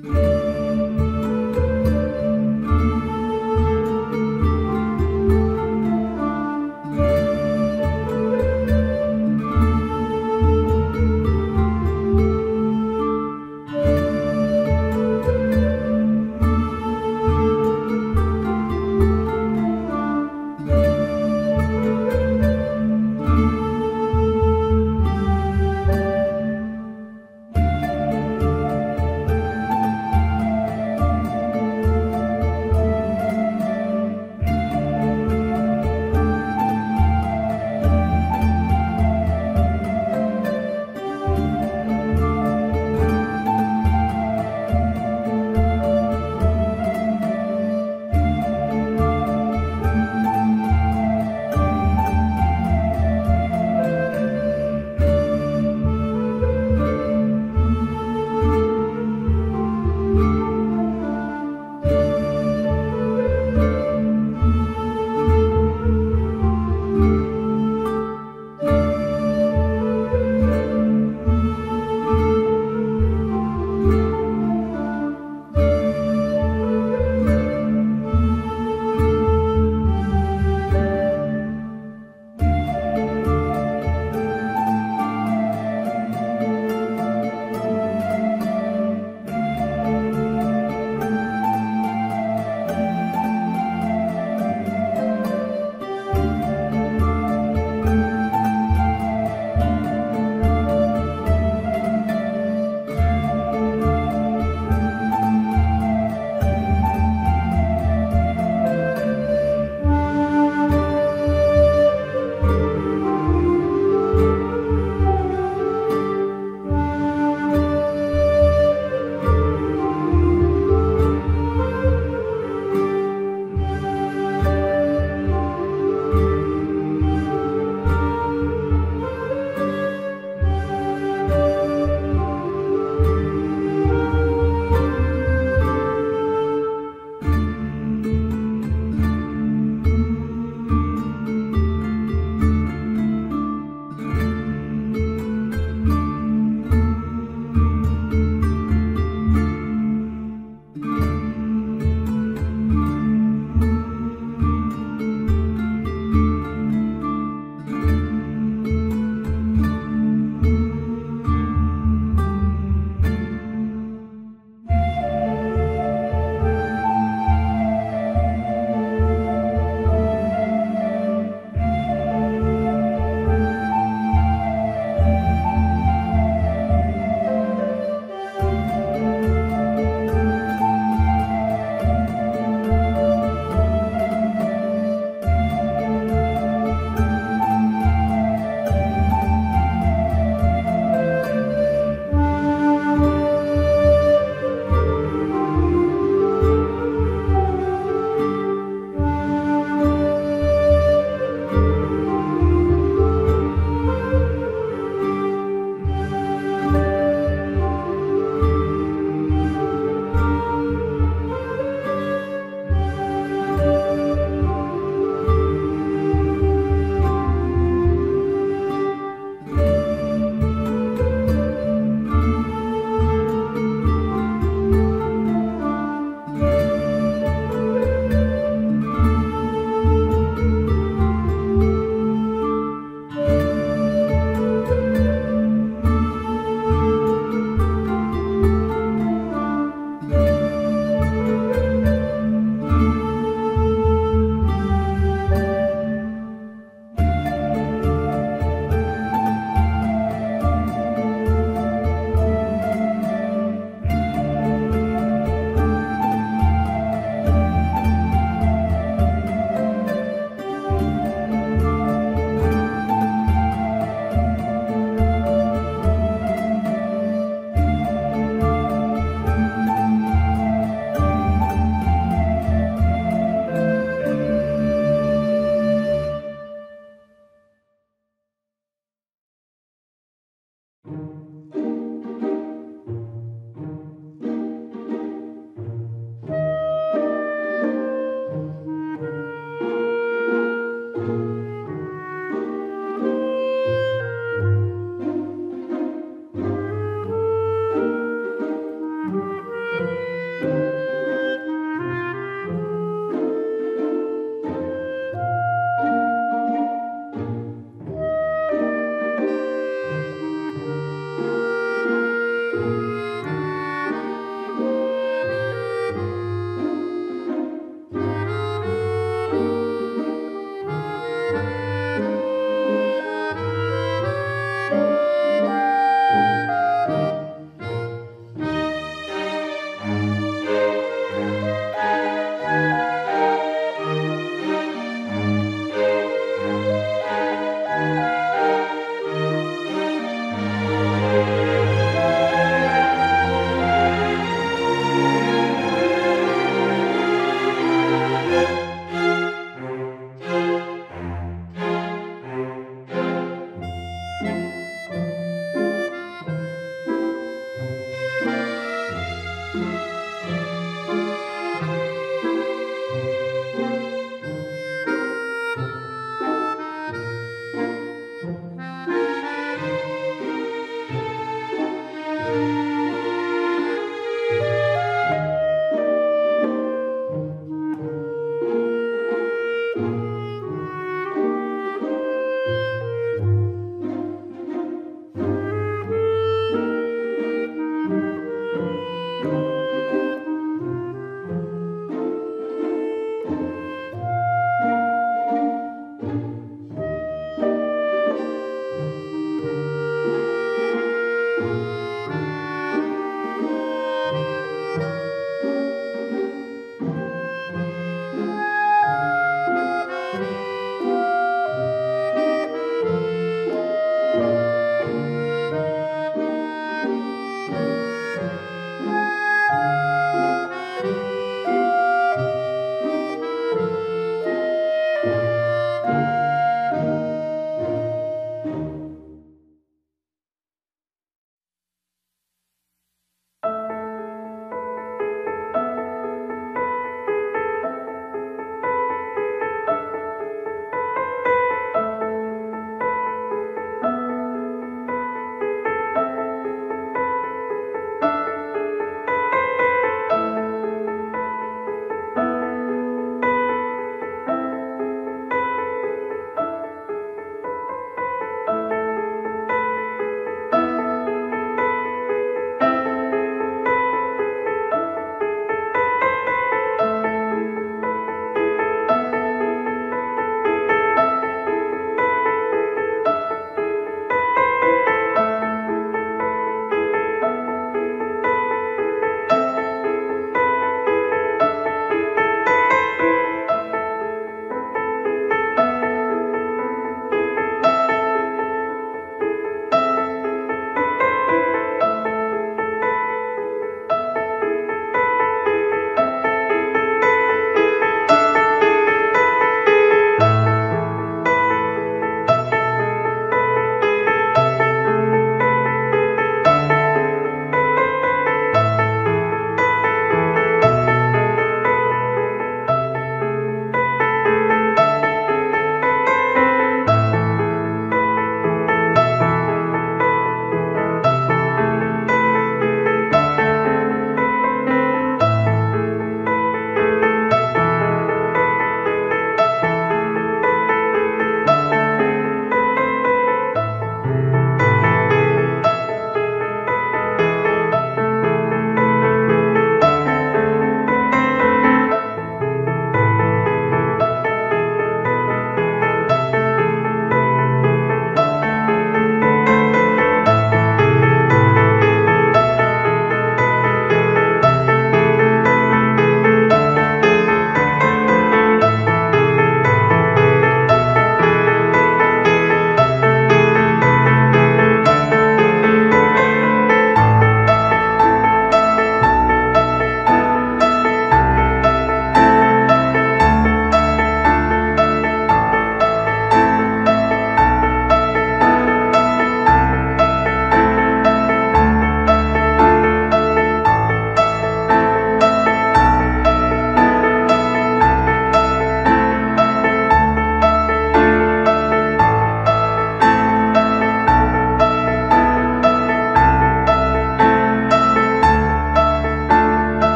Mm-hmm.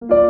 you